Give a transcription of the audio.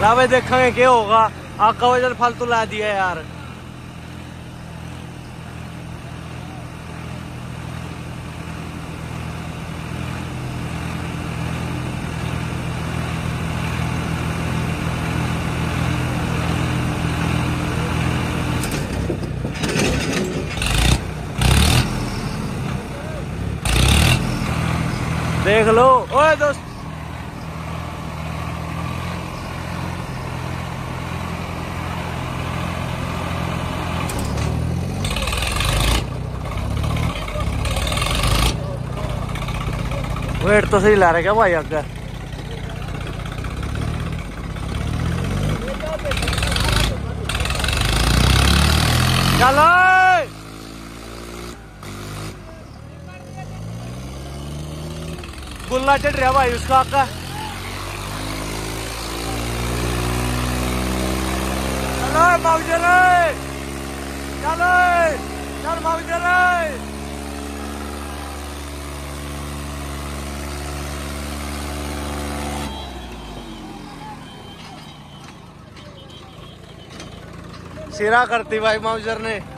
ला भाई देखेंगे क्या होगा। आका वज़न फालतू ला दिया यार। देख लो। ओए दोस्त। वेट तो सही ला रहे क्या भाई आगे चलो! गुल्ला चढ़ रहा भाई उसका आका चलो माउजर चलो, चल माउजर सिरा करती भाई माउजर ने।